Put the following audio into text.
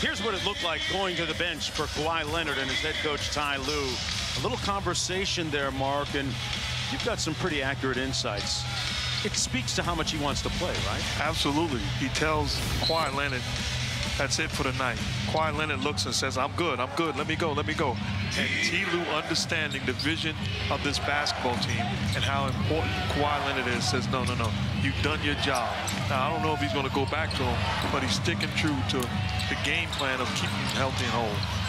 Here's what it looked like going to the bench for Kawhi Leonard and his head coach Ty Lue. A little conversation there, Mark, and you've got some pretty accurate insights. It speaks to how much he wants to play, right? Absolutely. He tells Kawhi Leonard, that's it for the night. Kawhi Leonard looks and says, I'm good, I'm good, let me go, let me go. And Ty Lue understanding the vision of this basketball team and how important Kawhi Leonard is, says, no, no, no, you've done your job. Now, I don't know if he's going to go back to him, but he's sticking true to the game plan of keeping him healthy and whole.